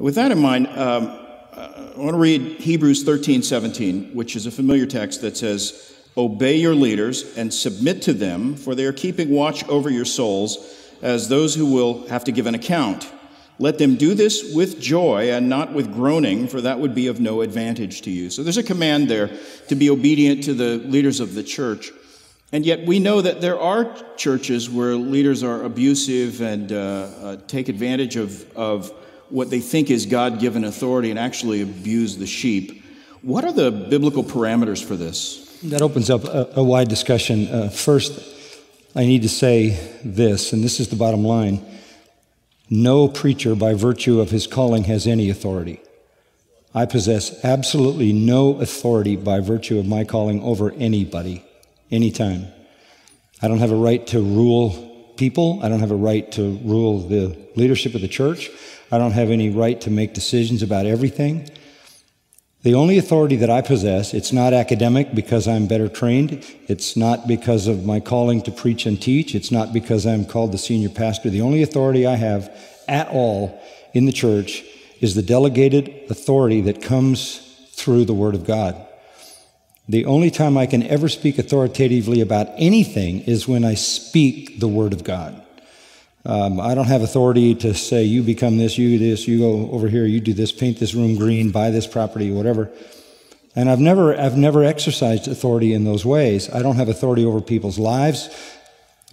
With that in mind, um, I want to read Hebrews 13 17, which is a familiar text that says, Obey your leaders and submit to them, for they are keeping watch over your souls as those who will have to give an account. Let them do this with joy and not with groaning, for that would be of no advantage to you. So there's a command there to be obedient to the leaders of the church. And yet we know that there are churches where leaders are abusive and uh, uh, take advantage of, of what they think is God given authority and actually abuse the sheep. What are the biblical parameters for this? That opens up a, a wide discussion. Uh, first, I need to say this, and this is the bottom line no preacher, by virtue of his calling, has any authority. I possess absolutely no authority by virtue of my calling over anybody, anytime. I don't have a right to rule people. I don't have a right to rule the leadership of the church. I don't have any right to make decisions about everything. The only authority that I possess, it's not academic because I'm better trained. It's not because of my calling to preach and teach. It's not because I'm called the senior pastor. The only authority I have at all in the church is the delegated authority that comes through the Word of God. The only time I can ever speak authoritatively about anything is when I speak the Word of God. Um, I don't have authority to say, you become this, you this, you go over here, you do this, paint this room green, buy this property, whatever. And I've never, I've never exercised authority in those ways. I don't have authority over people's lives.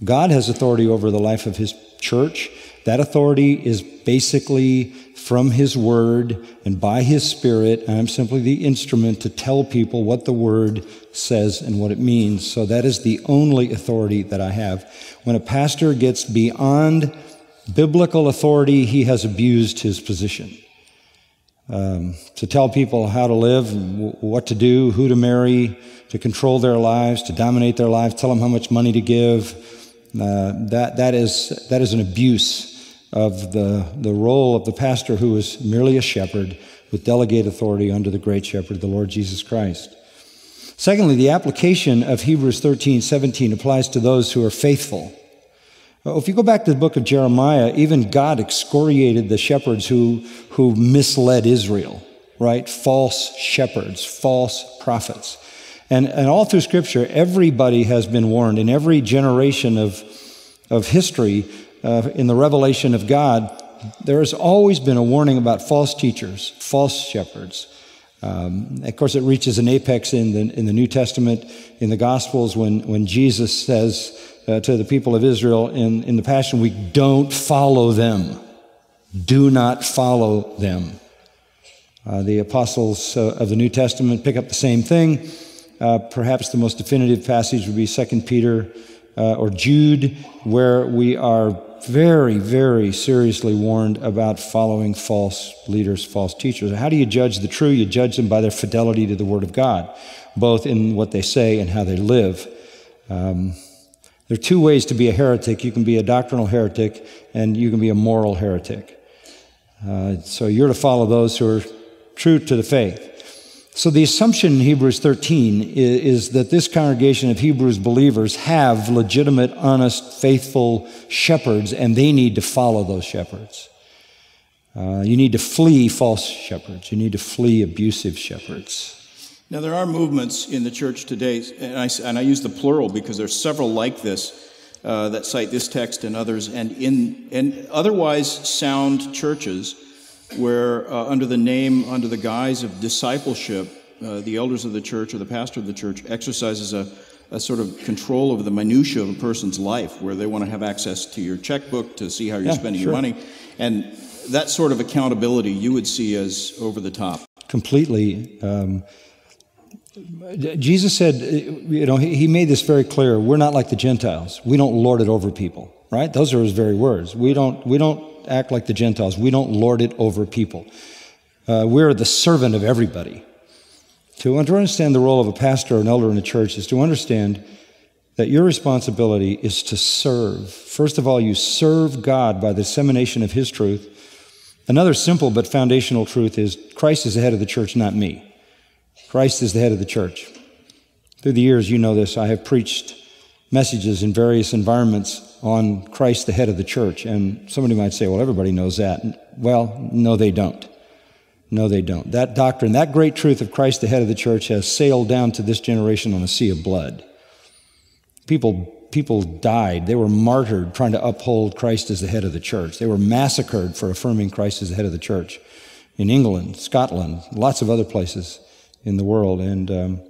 God has authority over the life of His church. That authority is basically from His Word and by His Spirit. I'm simply the instrument to tell people what the Word says and what it means. So that is the only authority that I have. When a pastor gets beyond biblical authority, he has abused his position. Um, to tell people how to live, what to do, who to marry, to control their lives, to dominate their lives, tell them how much money to give. Uh, that, that, is, that is an abuse of the, the role of the pastor who is merely a shepherd with delegate authority under the great shepherd, the Lord Jesus Christ. Secondly, the application of Hebrews 13, 17 applies to those who are faithful. If you go back to the book of Jeremiah, even God excoriated the shepherds who, who misled Israel, right? False shepherds, false prophets. And, and all through Scripture, everybody has been warned. In every generation of, of history, uh, in the revelation of God, there has always been a warning about false teachers, false shepherds. Um, of course, it reaches an apex in the, in the New Testament, in the Gospels, when, when Jesus says uh, to the people of Israel in, in the Passion Week, don't follow them. Do not follow them. Uh, the apostles uh, of the New Testament pick up the same thing. Uh, perhaps the most definitive passage would be 2 Peter uh, or Jude, where we are very, very seriously warned about following false leaders, false teachers. How do you judge the true? You judge them by their fidelity to the Word of God, both in what they say and how they live. Um, there are two ways to be a heretic. You can be a doctrinal heretic, and you can be a moral heretic. Uh, so you're to follow those who are true to the faith. So the assumption in Hebrews 13 is, that this congregation of Hebrews believers have legitimate, honest, faithful shepherds, and they need to follow those shepherds. Uh, you need to flee false shepherds. You need to flee abusive shepherds. Now, there are movements in the church today, and I, and I use the plural because there's several like this uh, that cite this text and others, and in and otherwise sound churches where, uh, under the name, under the guise of discipleship, uh, the elders of the church or the pastor of the church exercises a, a sort of control over the minutiae of a person's life, where they want to have access to your checkbook to see how you're yeah, spending sure. your money. And that sort of accountability you would see as over the top. Completely. Um, Jesus said, you know, he made this very clear. We're not like the Gentiles. We don't lord it over people, right? Those are his very words. We don't, we don't act like the Gentiles. We don't lord it over people. Uh, we're the servant of everybody. To understand the role of a pastor or an elder in the church is to understand that your responsibility is to serve. First of all, you serve God by the dissemination of His truth. Another simple but foundational truth is Christ is the head of the church, not me. Christ is the head of the church. Through the years, you know this, I have preached messages in various environments on Christ, the head of the church. And somebody might say, well, everybody knows that. Well, no, they don't. No, they don't. That doctrine, that great truth of Christ, the head of the church, has sailed down to this generation on a sea of blood. People, people died. They were martyred trying to uphold Christ as the head of the church. They were massacred for affirming Christ as the head of the church in England, Scotland, lots of other places in the world. And, um,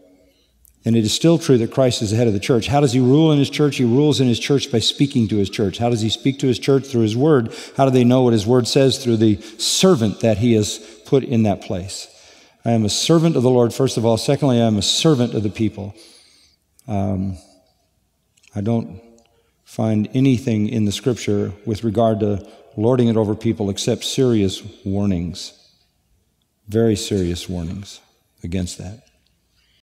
and it is still true that Christ is the head of the church. How does he rule in his church? He rules in his church by speaking to his church. How does he speak to his church? Through his word. How do they know what his word says? Through the servant that he has put in that place. I am a servant of the Lord, first of all. Secondly, I am a servant of the people. Um, I don't find anything in the scripture with regard to lording it over people except serious warnings, very serious warnings against that.